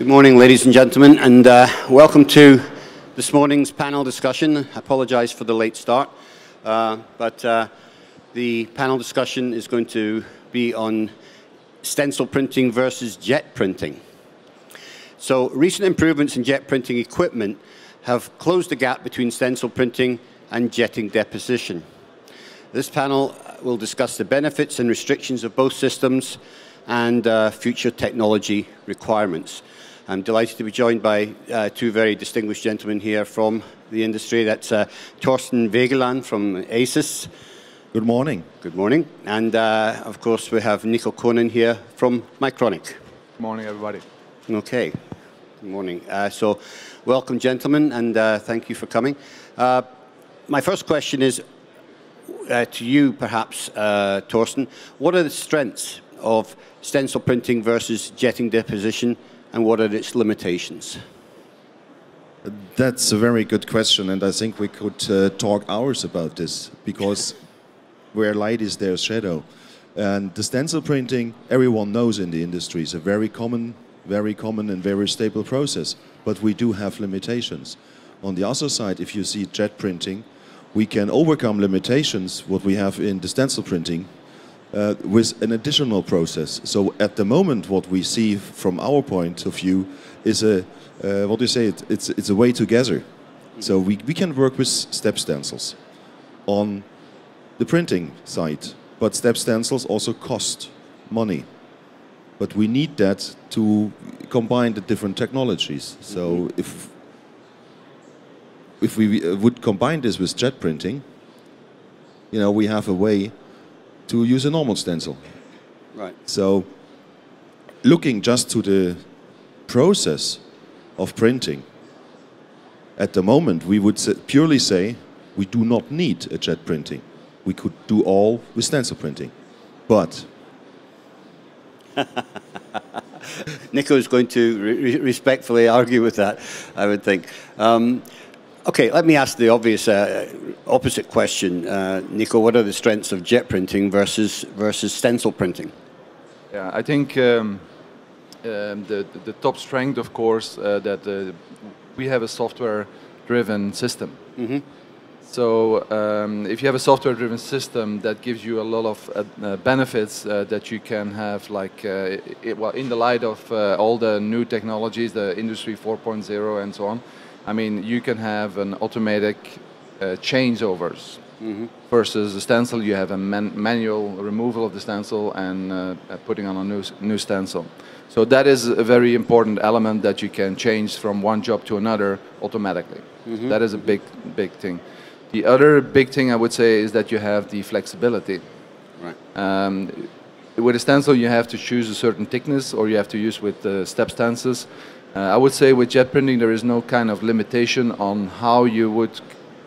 Good morning, ladies and gentlemen, and uh, welcome to this morning's panel discussion. I apologize for the late start, uh, but uh, the panel discussion is going to be on stencil printing versus jet printing. So recent improvements in jet printing equipment have closed the gap between stencil printing and jetting deposition. This panel will discuss the benefits and restrictions of both systems and uh, future technology requirements. I'm delighted to be joined by uh, two very distinguished gentlemen here from the industry. That's uh, Torsten Vegelahn from ASYS. Good morning. Good morning. And uh, of course, we have Nico Coenen here from Mycronic. Good morning, everybody. Okay. Good morning. Uh, so, welcome, gentlemen, and uh, thank you for coming. Uh, my first question is to you, perhaps, Torsten. What are the strengths of stencil printing versus jetting deposition? And what are its limitations? That's a very good question, and I think we could uh, talk hours about this because where light is, there's shadow. And the stencil printing, everyone knows in the industry, is a very common, very common and very stable process. But we do have limitations. On the other side, if you see jet printing, we can overcome limitations what we have in the stencil printing uh, with an additional process. So at the moment, what we see from our point of view is a, uh, what do you say, it, it's, it's a way together. So we, we can work with step stencils on the printing side, but step stencils also cost money. But we need that to combine the different technologies. So mm -hmm. if if we uh, would combine this with jet printing, you know, we have a way to use a normal stencil. Right. So looking just to the process of printing, at the moment we would purely say we do not need a jet printing. We could do all with stencil printing. But Nico is going to re respectfully argue with that, I would think. Um, Okay, let me ask the obvious uh, opposite question, uh, Nico. What are the strengths of jet printing versus versus stencil printing? Yeah, I think um, um, the the top strength, of course, uh, that uh, we have a software-driven system. Mm -hmm. So um, if you have a software-driven system, that gives you a lot of uh, uh, benefits that you can have, like it, well, in the light of all the new technologies, the Industry 4.0 and so on I mean, you can have an automatic uh, changeovers mm -hmm. versus the stencil. You have a man manual removal of the stencil and uh, putting on a new new stencil. So that is a very important element that you can change from one job to another automatically. Mm -hmm. That is a big big thing. The other big thing I would say is that you have the flexibility. Right. Um, with a stencil, you have to choose a certain thickness, or you have to use with uh, step stencils. Uh, I would say with jet printing there is no kind of limitation on how you would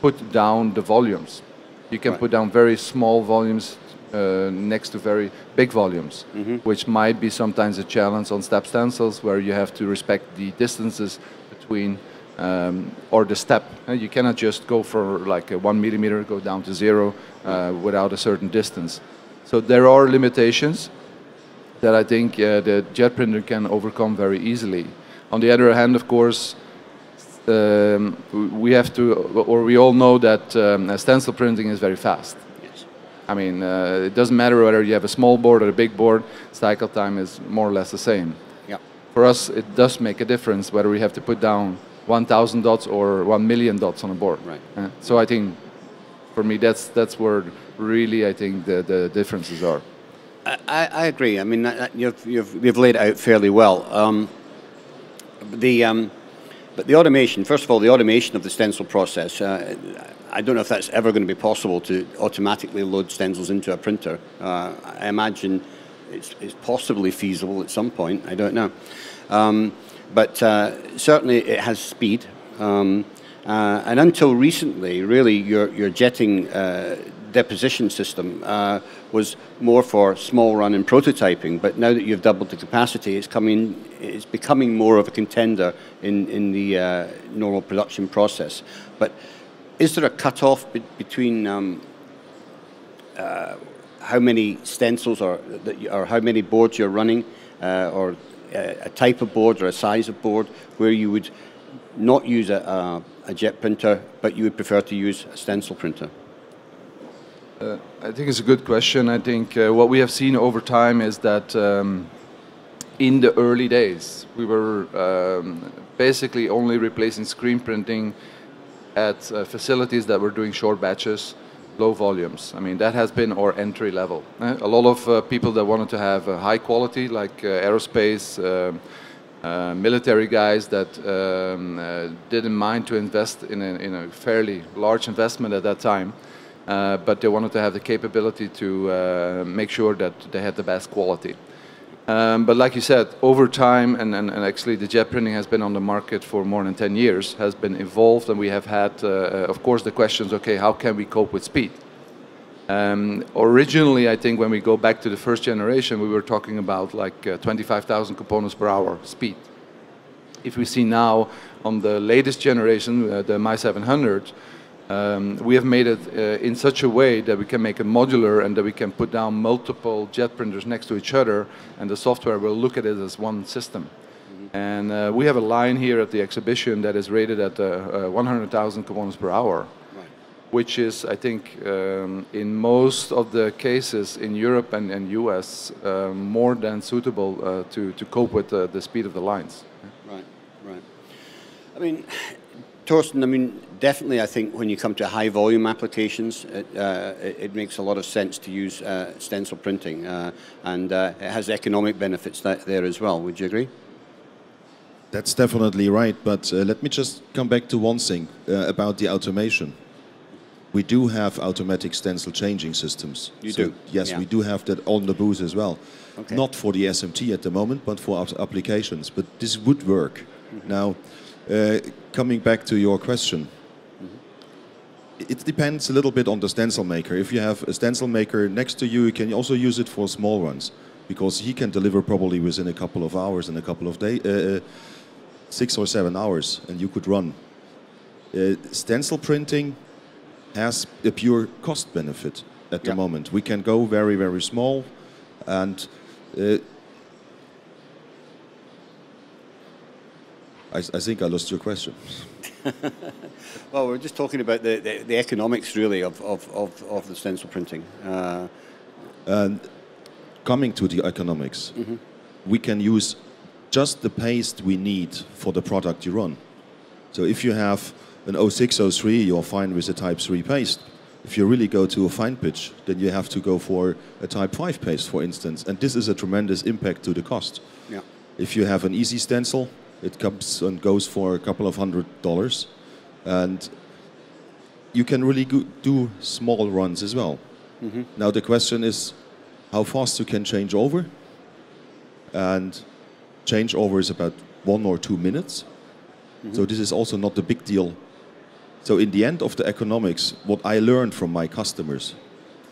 put down the volumes. You can right. put down very small volumes uh, next to very big volumes, mm -hmm. which might be sometimes a challenge on step stencils where you have to respect the distances between um, or the step. Uh, you cannot just go for like one millimeter, go down to zero uh, without a certain distance. So there are limitations that I think uh, the jet printer can overcome very easily. On the other hand, of course, um, we have to, or we all know that um, stencil printing is very fast. Yes. I mean, uh, it doesn't matter whether you have a small board or a big board, cycle time is more or less the same. Yeah. For us, it does make a difference whether we have to put down 1,000 dots or 1 million dots on a board. Right. Uh, so I think, for me, that's, that's where really I think the, the differences are. I, I agree. I mean, you've, you've, you've laid it out fairly well. Um, the, um, but the automation, first of all, the automation of the stencil process, uh, I don't know if that's ever going to be possible to automatically load stencils into a printer. Uh, I imagine it's, it's, possibly feasible at some point, I don't know. Um, but uh, certainly it has speed. Um, uh, and until recently, really, your, your jetting uh, deposition system uh, was more for small run and prototyping, but now that you've doubled the capacity, it's, coming, it's becoming more of a contender in, in the uh, normal production process. But is there a cutoff be between um, uh, how many stencils or, or how many boards you're running, uh, or a, a type of board or a size of board where you would not use a, a, a jet printer, but you would prefer to use a stencil printer? Uh, I think it's a good question. I think uh, what we have seen over time is that um, in the early days, we were um, basically only replacing screen printing at uh, facilities that were doing short batches, low volumes. I mean, that has been our entry level. Uh, a lot of uh, people that wanted to have high quality, like uh, aerospace, um, uh, military guys that um, uh, didn't mind to invest in a, in a, fairly large investment at that time. Uh, but they wanted to have the capability to uh, make sure that they had the best quality. Um, but like you said, over time, and, and, and, actually the jet printing has been on the market for more than 10 years, has been evolved, and we have had, uh, uh of course, the questions, okay, how can we cope with speed? Um, originally, I think when we go back to the first generation, we were talking about like uh, 25,000 components per hour speed. If we see now on the latest generation, the MY700, um, we have made it uh, in such a way that we can make it modular and that we can put down multiple jet printers next to each other and the software will look at it as one system. Mm -hmm. And uh, we have a line here at the exhibition that is rated at uh, uh 100,000 components per hour, right. which is, I think, um, in most of the cases in Europe and, and US, uh, more than suitable uh, to, to cope with the speed of the lines. Right, right. I mean, Torsten, I mean, definitely I think when you come to high volume applications, it, uh, it, it makes a lot of sense to use uh, stencil printing uh, and uh, it has economic benefits that, there as well. Would you agree? That's definitely right, but uh, let me just come back to one thing uh, about the automation. We do have automatic stencil changing systems. You so do? Yes, yeah. we do have that on the booth as well. Okay. Not for the SMT at the moment, but for applications. But this would work. Mm -hmm. Now, uh, coming back to your question, it depends a little bit on the stencil maker. If you have a stencil maker next to you, you can also use it for small runs because he can deliver probably within a couple of hours and a couple of days, uh, uh, six or seven hours, and you could run. Uh, stencil printing has a pure cost benefit at the moment. We can go very, very small, and uh, I, I think I lost your question. well, we're just talking about the, the, the economics, really, of, of, of, of, the stencil printing. Uh, and coming to the economics, mm -hmm. we can use just the paste we need for the product you run. So if you have an 0603, you're fine with a Type 3 paste. If you really go to a fine pitch, then you have to go for a Type 5 paste, for instance. And this is a tremendous impact to the cost. Yeah. If you have an easy stencil, it comes and goes for a couple of hundred dollars. And you can really do small runs as well. Mm -hmm. Now the question is how fast you can change over. And change over is about one or two minutes. Mm -hmm. So this is also not a big deal. So in the end of the economics, what I learned from my customers,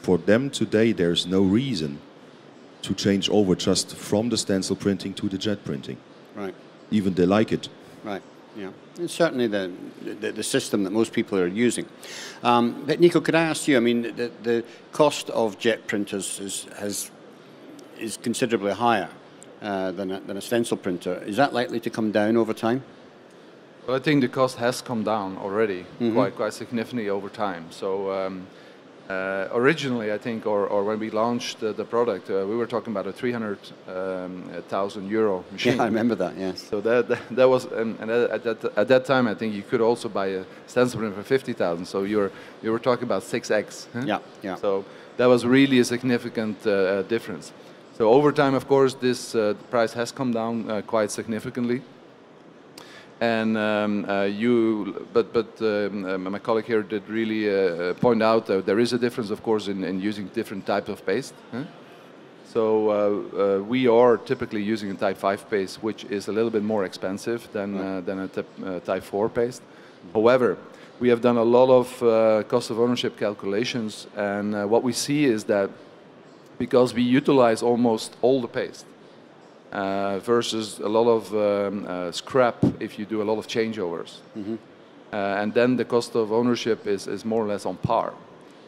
for them today there's no reason to change over just from the stencil printing to the jet printing. Right even they like it. Right. Yeah, it's certainly the, the, the system that most people are using. Um, but Nico, could I ask you? I mean, the, the cost of jet printers is has is considerably higher uh, than a, than a stencil printer. Is that likely to come down over time? Well, I think the cost has come down already mm -hmm. quite quite significantly over time. So. Um, uh, originally, I think, or, or when we launched the, the product, uh, we were talking about a 300,000 um, euro machine. Yeah, I remember that, yes. So that, that, that was, and, and at, that, at that time, I think you could also buy a stencil printer for 50,000. So you were, you were talking about 6x. Huh? Yeah, yeah. So that was really a significant uh, uh difference. So over time, of course, this uh, price has come down uh, quite significantly. And um, uh, you, but but um, uh, my colleague here did really uh, uh, point out that there is a difference, of course, in, in using different types of paste. Huh? So uh, uh, we are typically using a Type 5 paste, which is a little bit more expensive than than a Type 4 paste. However, we have done a lot of cost of ownership calculations, and what we see is that because we utilize almost all the paste, uh, versus a lot of um, uh, scrap if you do a lot of changeovers. Mm -hmm. uh, and then the cost of ownership is, is more or less on par.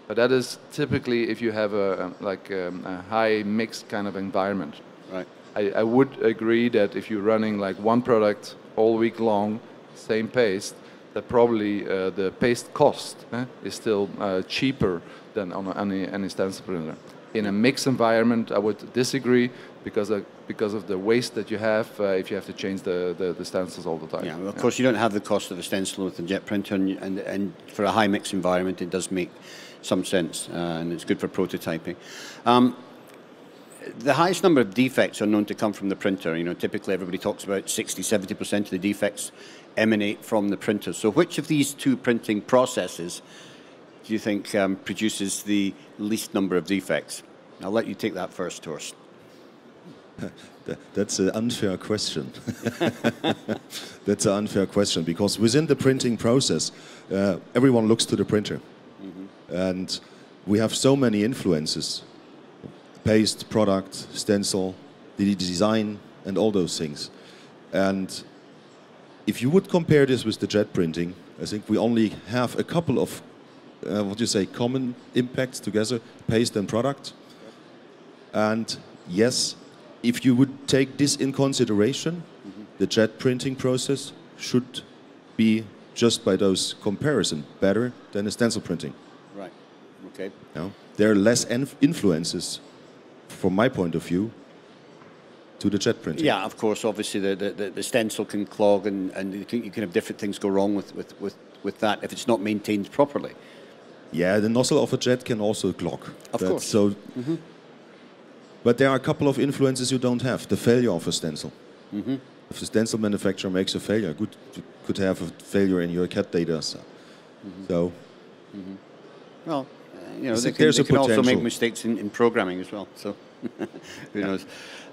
But that is typically if you have a, like um, a high mixed kind of environment. Right. I, I would agree that if you're running like one product all week long, same paste, that probably uh, the paste cost eh, is still uh, cheaper than on any, any stencil printer. In a mixed environment, I would disagree because of, because of the waste that you have uh, if you have to change the, the, the, stencils all the time. Yeah, well, of yeah. course you don't have the cost of a stencil with a jet printer, and, and, and for a high mix environment, it does make some sense, uh, and it's good for prototyping. Um, the highest number of defects are known to come from the printer. You know, typically everybody talks about 60, 70% of the defects emanate from the printer. So which of these two printing processes do you think um, produces the least number of defects? I'll let you take that first, Torsten. That's an unfair question. That's an unfair question because within the printing process, uh, everyone looks to the printer. Mm -hmm. And we have so many influences paste, product, stencil, the design, and all those things. And if you would compare this with the jet printing, I think we only have a couple of, uh, what do you say, common impacts together, paste and product. And yes, if you would take this in consideration, mm -hmm. the jet printing process should be just by those comparison better than a stencil printing. Right. Okay. Now, there are less influences from my point of view, to the jet printing. Yeah, of course. Obviously, the, the, the stencil can clog, and, and you, can, you can have different things go wrong with, with, with, with that if it's not maintained properly. Yeah, the nozzle of a jet can also clog. Of That's course. So, mm -hmm. But there are a couple of influences you don't have. The failure of a stencil. Mm -hmm. If the stencil manufacturer makes a failure, good, you could have a failure in your CAD data. So, mm -hmm. so mm-hmm. well, you know, they can, they can also make mistakes in, in, programming as well. So who yeah. knows?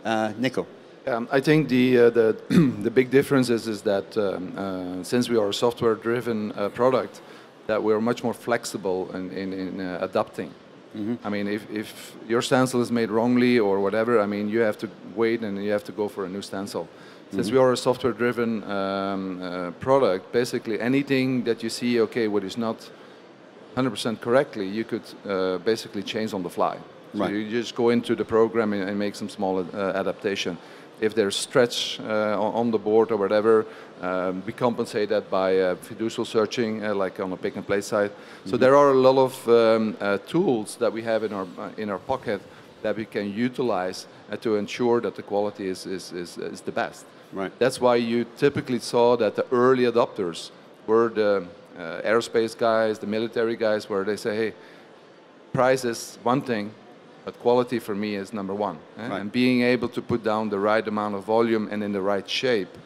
Uh, Nico. Um, I think the uh, the the big difference is is that um, uh, since we are a software-driven uh, product, that we're much more flexible in in, in uh, adapting. Mm -hmm. I mean, if, if your stencil is made wrongly or whatever, I mean, you have to wait and you have to go for a new stencil. Since mm -hmm. we are a software-driven um, uh, product, basically anything that you see, okay, what is not 100% correctly, you could uh, basically change on the fly. So right. you just go into the program and, make some small uh, adaptation. If there's stretch uh, on the board or whatever, um, we compensate that by uh, fiducial searching, uh, like on a pick and place side. Mm -hmm. So there are a lot of um, uh, tools that we have in our in our pocket that we can utilize to ensure that the quality is, is, is, is the best. Right. That's why you typically saw that the early adopters were the uh, aerospace guys, the military guys, where they say, hey, price is one thing, but quality for me is number one. Eh? Right. And being able to put down the right amount of volume and in the right shape,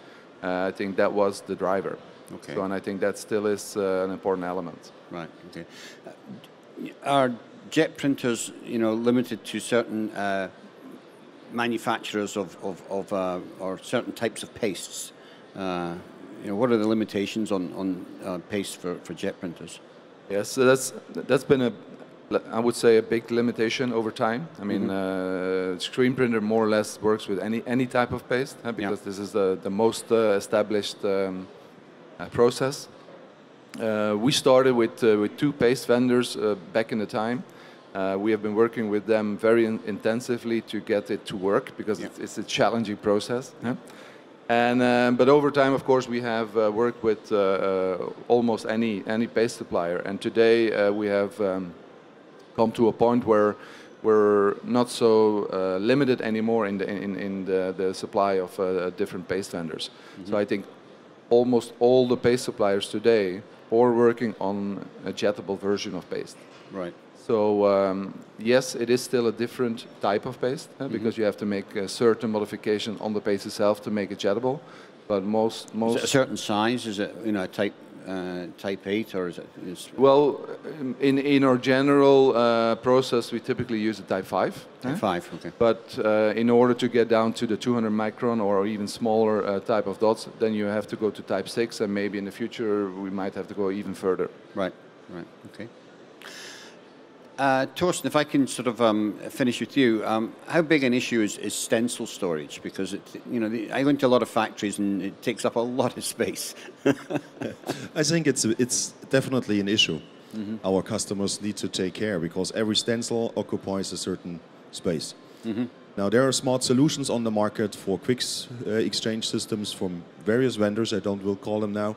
uh, I think that was the driver. Okay. So, and I think that still is uh, an important element. Right. Okay. Uh, are jet printers, you know, limited to certain uh, manufacturers of, of, of uh, or certain types of pastes? you know, what are the limitations on, on uh, paste for, for jet printers? Yes, so that's, that's been a, I would say, a big limitation over time. I mean, mm -hmm. uh, screen printer more or less works with any, any type of paste huh, because yeah. this is the, the most uh, established um, uh, process. Uh, we started with, uh, with two paste vendors back in the time. we have been working with them very in intensively to get it to work because yeah. it's, it's, a challenging process. Huh? And, um, but over time, of course, we have uh, worked with uh, uh, almost any, any paste supplier. And today uh, we have um, come to a point where we're not so uh, limited anymore in the, in, in the, the supply of uh, different paste vendors. Mm -hmm. So I think almost all the paste suppliers today are working on a jettable version of paste. Right. So um, yes, it is still a different type of paste uh, because mm -hmm. you have to make a certain modification on the paste itself to make it jettable. But most most is it a certain size? Is it you know type uh, type eight or is it? Is well, in in our general uh, process, we typically use a type five. Type five, okay. But uh, in order to get down to the 200 micron or even smaller uh, type of dots, then you have to go to type six, and maybe in the future we might have to go even further. Right. Right. Okay. Uh, Torsten, if I can sort of um, finish with you, um, how big an issue is, is stencil storage? Because it, you know, the, I go into a lot of factories and it takes up a lot of space. I think it's it's definitely an issue. Mm -hmm. Our customers need to take care because every stencil occupies a certain space. Mm -hmm. Now there are smart solutions on the market for quick uh, exchange systems from various vendors. I don't will call them now,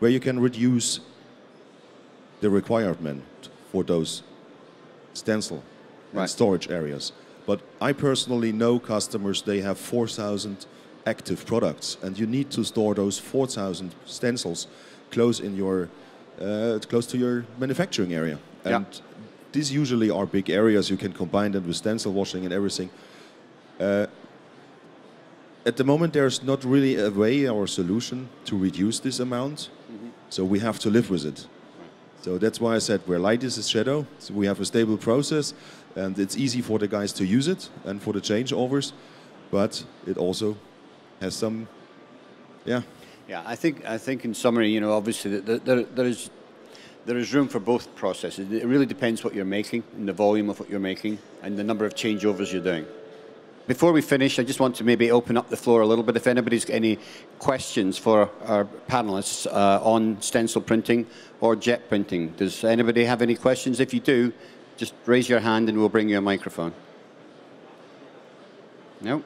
where you can reduce the requirement for those stencil and Right. storage areas. But I personally know customers, they have 4,000 active products, and you need to store those 4,000 stencils close in your uh, close to your manufacturing area. Yeah. And these usually are big areas. You can combine them with stencil washing and everything. Uh, at the moment, there's not really a way or a solution to reduce this amount, so we have to live with it. So that's why I said where light is, is shadow. So we have a stable process, and it's easy for the guys to use it and for the changeovers, but it also has some, yeah, Yeah, I think I think in summary, you know, obviously there, there, there is there is room for both processes. It really depends what you're making and the volume of what you're making and the number of changeovers you're doing. Before we finish, I just want to maybe open up the floor a little bit. If anybody's got any questions for our panelists uh, on stencil printing or jet printing, does anybody have any questions? If you do, just raise your hand and we'll bring you a microphone. No?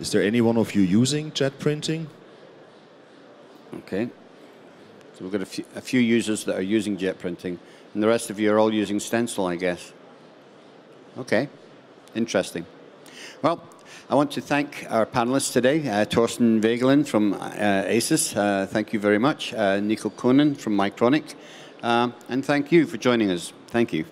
Is there any one of you using jet printing? Okay. So we've got a few, a few users that are using jet printing, and the rest of you are all using stencil, I guess. Okay. Interesting. Well, I want to thank our panelists today, uh, Torsten Vegelahn from uh, uh, thank you very much, uh, Nico Coenen from Mycronic, uh, and thank you for joining us. Thank you.